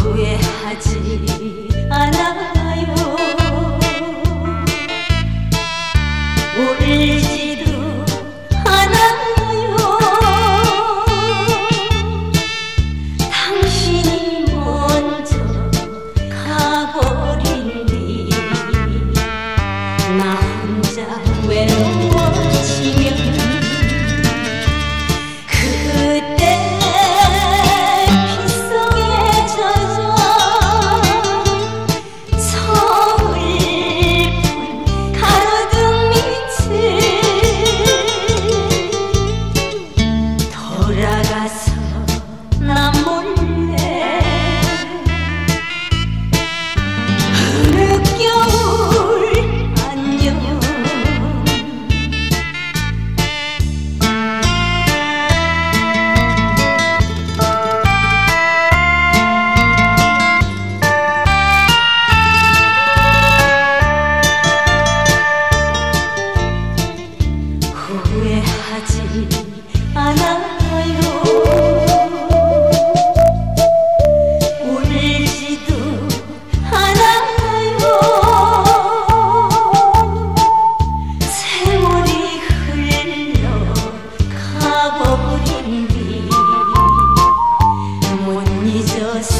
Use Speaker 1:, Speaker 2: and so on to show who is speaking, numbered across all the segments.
Speaker 1: 후회하지. 않아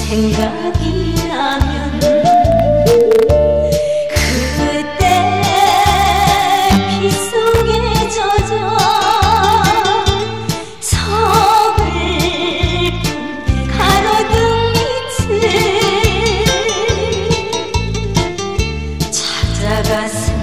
Speaker 1: 생각이 나면 그때 빗속에 젖어 서글픈 가로등 밑을 찾아가서